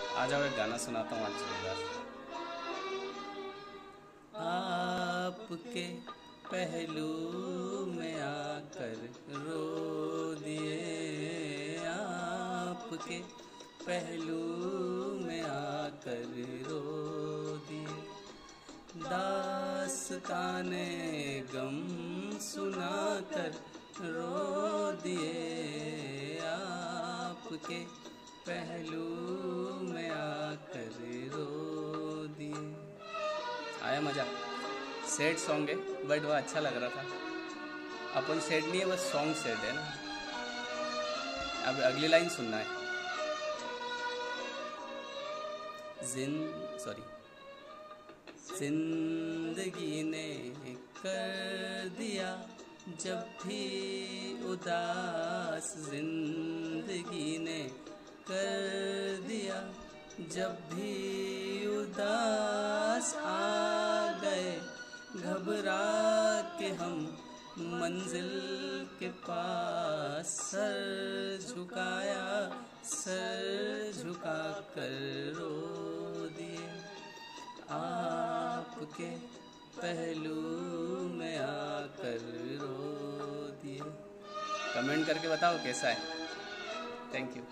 आ जाओ एक गाना सुनाता हूँ, आज आपके पहलू में आकर रो दिए आपके पहलू में आकर रो दिए। दास्ताने गम सुनाकर रो दिए आपके पहलू में आकर रो दिए। आया मज़ा। सैड सॉन्ग है बट वह अच्छा लग रहा था। अपन सैड नहीं है, बस सॉन्ग सैड है ना। अब अगली लाइन सुनना है। जिन सॉरी ज़िंदगी ने कर दिया, जब भी उदास ज़िंदगी ने जब भी उदास आ गए घबरा के हम मंजिल के पास सर झुकाया, सर झुका कर रो दिए। आपके पहलू में आकर रो दिए। कमेंट करके बताओ कैसा है। Thank you